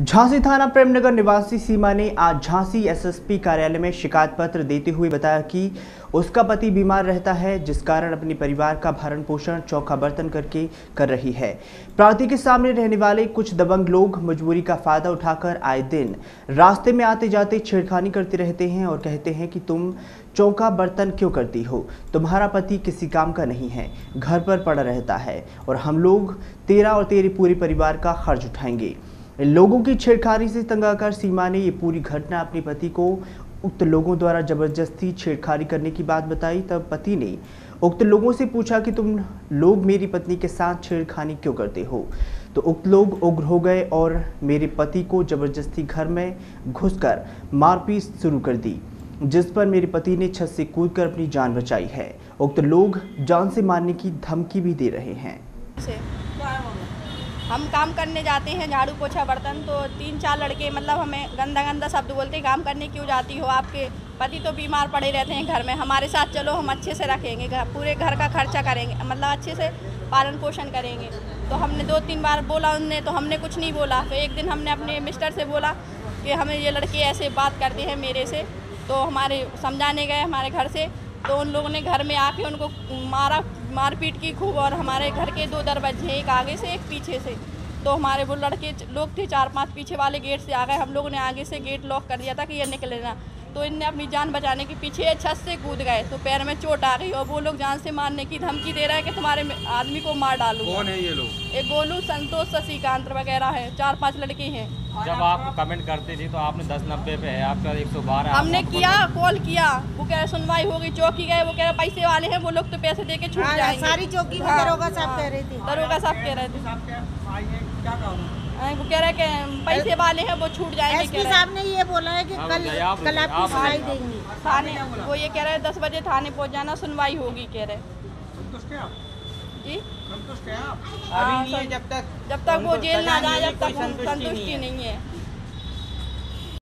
झांसी थाना प्रेमनगर निवासी सीमा ने आज झांसी एसएसपी कार्यालय में शिकायत पत्र देते हुए बताया कि उसका पति बीमार रहता है, जिस कारण अपने परिवार का भरण पोषण चौका बर्तन करके कर रही है। प्रांति के सामने रहने वाले कुछ दबंग लोग मजबूरी का फ़ायदा उठाकर आए दिन रास्ते में आते जाते छेड़खानी करते रहते हैं और कहते हैं कि तुम चौका बर्तन क्यों करती हो? तुम्हारा पति किसी काम का नहीं है, घर पर पड़ा रहता है और हम लोग तेरा और तेरे पूरे परिवार का खर्च उठाएँगे। लोगों की छेड़खानी से तंग आकर सीमा ने ये पूरी घटना अपने पति को उक्त लोगों द्वारा ज़बरदस्ती छेड़खानी करने की बात बताई। तब पति ने उक्त लोगों से पूछा कि तुम लोग मेरी पत्नी के साथ छेड़खानी क्यों करते हो? तो उक्त लोग उग्र हो गए और मेरे पति को ज़बरदस्ती घर में घुसकर मारपीट शुरू कर दी, जिस पर मेरे पति ने छत से कूदकर अपनी जान बचाई है। उक्त लोग जान से मारने की धमकी भी दे रहे हैं। हम काम करने जाते हैं झाड़ू पोछा बर्तन तो तीन चार लड़के मतलब हमें गंदा गंदा शब्द बोलते हैं, काम करने क्यों जाती हो? आपके पति तो बीमार पड़े रहते हैं घर में, हमारे साथ चलो, हम अच्छे से रखेंगे, घर, पूरे घर का खर्चा करेंगे मतलब अच्छे से पालन पोषण करेंगे। तो हमने दो तीन बार बोला उनने तो हमने कुछ नहीं बोला। तो एक दिन हमने अपने मिस्टर से बोला कि, हमें ये लड़के ऐसे बात करते हैं मेरे से। तो हमारे समझाने गए हमारे घर से तो उन लोगों ने घर में आके उनको मारा, मारपीट की खूब और हमारे घर के दो दरवाजे एक आगे से, एक पीछे से। तो हमारे वो लड़के लोग थे चार पाँच पीछे वाले गेट से आ गए। हम लोगों ने आगे से गेट लॉक कर दिया था कि ये निकले ना तो इनने अपनी जान बचाने के पीछे छत से कूद गए तो पैर में चोट आ गई और वो लोग जान से मारने की धमकी दे रहा है कि तुम्हारे आदमी को मार डालू कौन है ये लोग? एक गोलू संतोष शशिकांत वगैरह है चार पाँच लड़के हैं। जब आप कमेंट करते थे तो आपने दस नब्बे पे है आपका एक सौ बारह हमने किया कॉल किया वो कह रहे सुनवाई होगी चौकी गए वो कह रहे पैसे वाले हैं वो लोग तो पैसे दे के छूट हाँ, जाएँगे। सारी चौकी हाँ, कह रहे थे। दरोगा साहब कह रहे थे। हाँ, वो कह रहे कि पैसे वाले हैं वो छूट जाएँगे एसपी साहब ने ये बोला है कि हाँ, कल कल आपको सुनाई देंगे। थाने वो ये कह रहे हैं दस बजे थाने पहुँच जाना सुनवाई होगी कह रहे जी। संतुष्ट अभी नहीं है सं- जब तक जब तक वो जेल ना जाए जब तक संतुष्टि है। नहीं है।